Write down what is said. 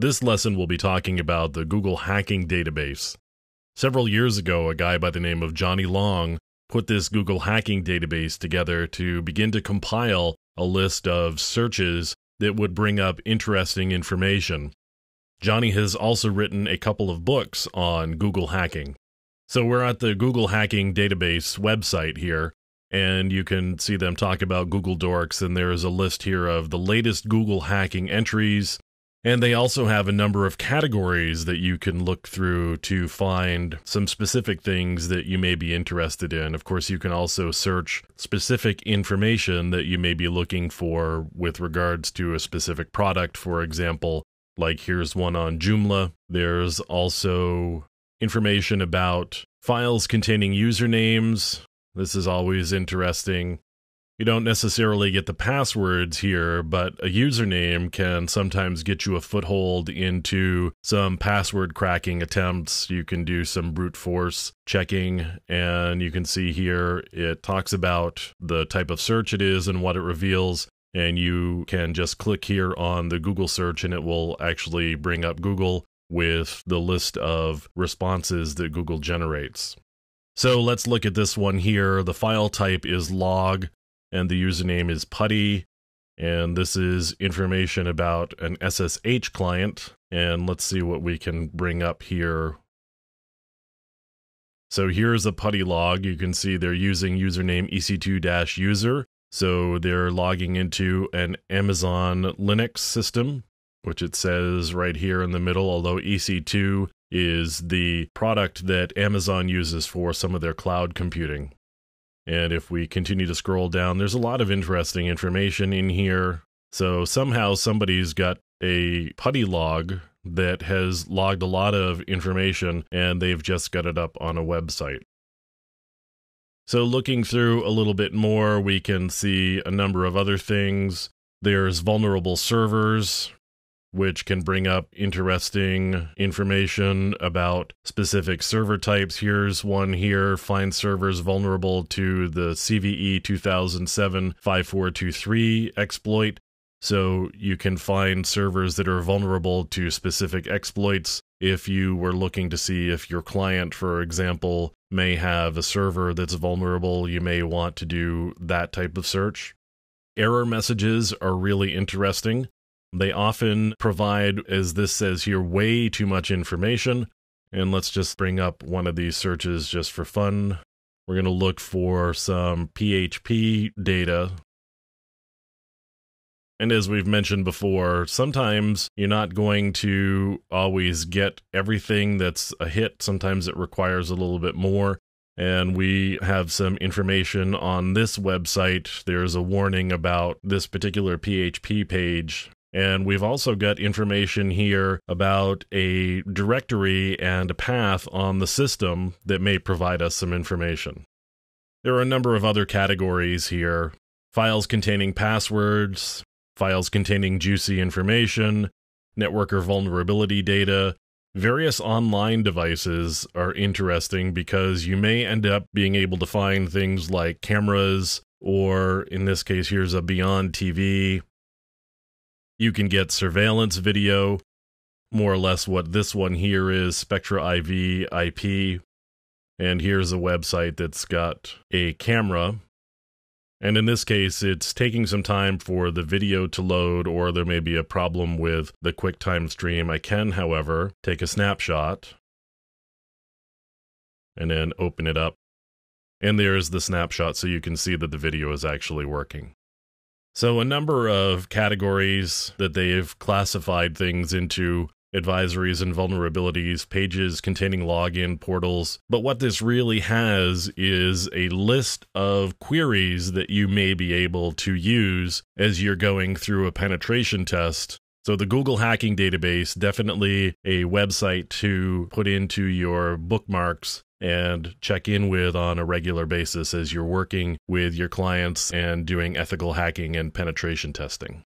This lesson will be talking about the Google Hacking Database. Several years ago, a guy by the name of Johnny Long put this Google Hacking Database together to begin to compile a list of searches that would bring up interesting information. Johnny has also written a couple of books on Google hacking. So we're at the Google Hacking Database website here, and you can see them talk about Google Dorks, and there is a list here of the latest Google hacking entries, and they also have a number of categories that you can look through to find some specific things that you may be interested in. Of course, you can also search specific information that you may be looking for with regards to a specific product, for example. Like here's one on Joomla. There's also information about files containing usernames. This is always interesting. You don't necessarily get the passwords here, but a username can sometimes get you a foothold into some password cracking attempts. You can do some brute force checking, and you can see here it talks about the type of search it is and what it reveals. And you can just click here on the Google search, and it will actually bring up Google with the list of responses that Google generates. So let's look at this one here. The file type is log and the username is putty. And this is information about an SSH client. And let's see what we can bring up here. So here's a putty log. You can see they're using username ec2 user. So they're logging into an Amazon Linux system, which it says right here in the middle, although EC2 is the product that Amazon uses for some of their cloud computing. And if we continue to scroll down, there's a lot of interesting information in here. So somehow somebody's got a putty log that has logged a lot of information and they've just got it up on a website. So looking through a little bit more, we can see a number of other things. There's vulnerable servers, which can bring up interesting information about specific server types. Here's one here find servers vulnerable to the CVE 2007 5423 exploit. So you can find servers that are vulnerable to specific exploits. If you were looking to see if your client, for example, may have a server that's vulnerable, you may want to do that type of search. Error messages are really interesting. They often provide, as this says here, way too much information. And let's just bring up one of these searches just for fun. We're going to look for some PHP data. And as we've mentioned before, sometimes you're not going to always get everything that's a hit. Sometimes it requires a little bit more. And we have some information on this website. There's a warning about this particular PHP page and we've also got information here about a directory and a path on the system that may provide us some information. There are a number of other categories here files containing passwords, files containing juicy information, networker vulnerability data. Various online devices are interesting because you may end up being able to find things like cameras, or in this case, here's a Beyond TV you can get surveillance video, more or less what this one here is Spectra IV IP. And here's a website that's got a camera. And in this case, it's taking some time for the video to load, or there may be a problem with the QuickTime stream. I can, however, take a snapshot and then open it up. And there's the snapshot, so you can see that the video is actually working. So, a number of categories that they've classified things into advisories and vulnerabilities, pages containing login portals. But what this really has is a list of queries that you may be able to use as you're going through a penetration test. So, the Google Hacking Database, definitely a website to put into your bookmarks and check in with on a regular basis as you're working with your clients and doing ethical hacking and penetration testing.